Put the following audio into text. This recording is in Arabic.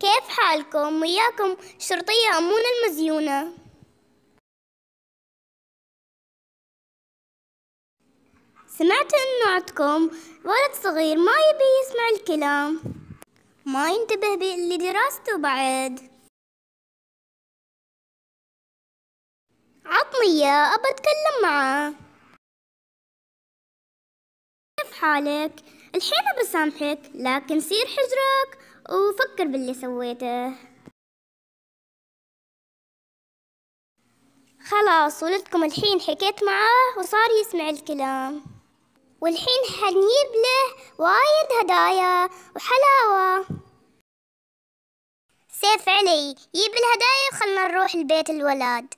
كيف حالكم؟ وياكم شرطية أمونة المزيونة. سمعت إنه عندكم ولد صغير ما يبي يسمع الكلام. ما ينتبه لدراسته بعد. عطني إياه أبى أتكلم معاه. حالك؟ الحين بسامحك لكن سير حجرك وفكر باللي سويته. خلاص ولدكم الحين حكيت معاه وصار يسمع الكلام. والحين حنجيب له وايد هدايا وحلاوة. سيف علي جيب الهدايا وخلنا نروح لبيت الولد